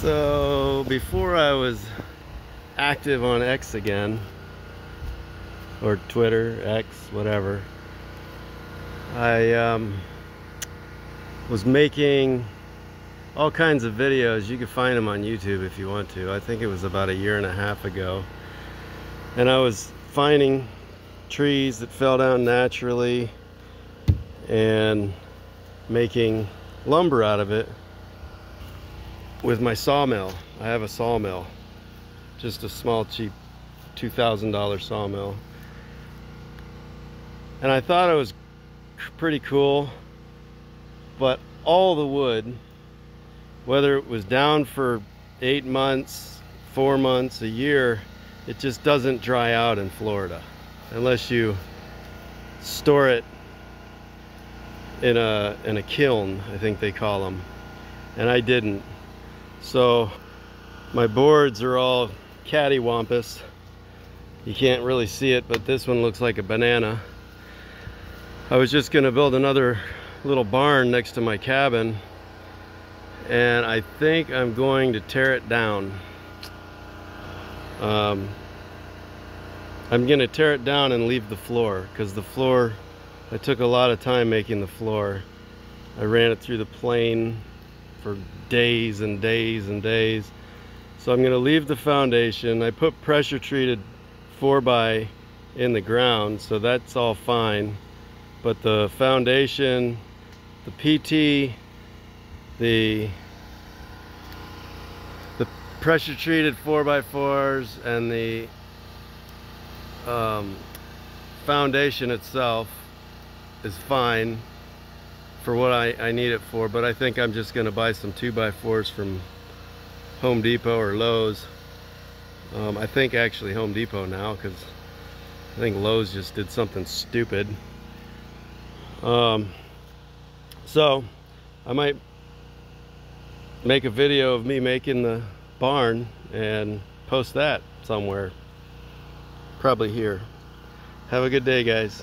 So before I was active on X again, or Twitter, X, whatever, I um, was making all kinds of videos. You can find them on YouTube if you want to. I think it was about a year and a half ago. And I was finding trees that fell down naturally and making lumber out of it with my sawmill. I have a sawmill, just a small, cheap $2,000 sawmill. And I thought it was pretty cool, but all the wood, whether it was down for eight months, four months, a year, it just doesn't dry out in Florida unless you store it in a in a kiln I think they call them and I didn't so my boards are all cattywampus. You can't really see it but this one looks like a banana. I was just gonna build another little barn next to my cabin and I think I'm going to tear it down. Um, I'm gonna tear it down and leave the floor because the floor I took a lot of time making the floor. I ran it through the plane for days and days and days. So I'm gonna leave the foundation. I put pressure treated 4 by in the ground so that's all fine. But the foundation the PT the the pressure treated 4x4s and the um, foundation itself is fine for what I, I need it for but I think I'm just gonna buy some 2x4s from Home Depot or Lowe's. Um, I think actually Home Depot now because I think Lowe's just did something stupid. Um, so I might make a video of me making the barn and post that somewhere. Probably here. Have a good day guys